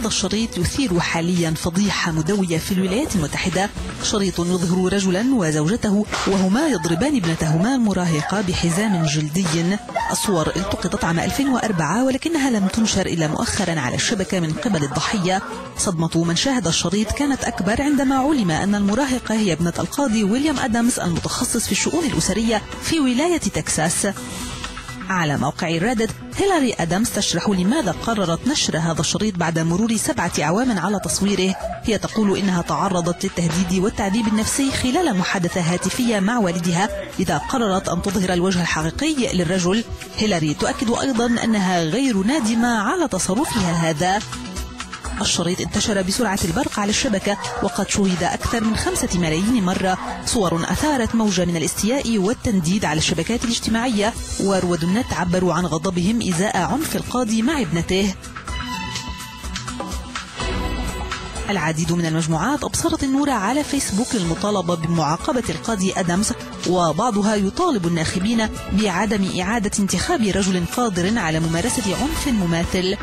هذا الشريط يثير حاليا فضيحة مدوية في الولايات المتحدة. شريط يظهر رجلا وزوجته وهما يضربان ابنتهما المراهقة بحزام جلدي. الصور التقطت عام 2004 ولكنها لم تنشر إلا مؤخرا على الشبكة من قبل الضحية. صدمة من شاهد الشريط كانت أكبر عندما علم أن المراهقة هي ابنة القاضي ويليام أدامز المتخصص في الشؤون الأسرية في ولاية تكساس. على موقع Reddit هيلاري أدامز تشرح لماذا قررت نشر هذا الشريط بعد مرور سبعة أعوام على تصويره. هي تقول إنها تعرضت للتهديد والتعذيب النفسي خلال محادثة هاتفية مع والدها إذا قررت أن تظهر الوجه الحقيقي للرجل. هيلاري تؤكد أيضا أنها غير نادمة على تصرفها هذا. الشريط انتشر بسرعة البرق على الشبكة وقد شوهد أكثر من خمسة ملايين مرة. صور أثارت موجة من الاستياء والتنديد على الشبكات الاجتماعية ورواد النت عبروا عن غضبهم إزاء عنف القاضي مع ابنته. العديد من المجموعات أبصرت النور على فيسبوك للمطالبة بمعاقبة القاضي أدمز وبعضها يطالب الناخبين بعدم إعادة انتخاب رجل قادر على ممارسة عنف مماثل.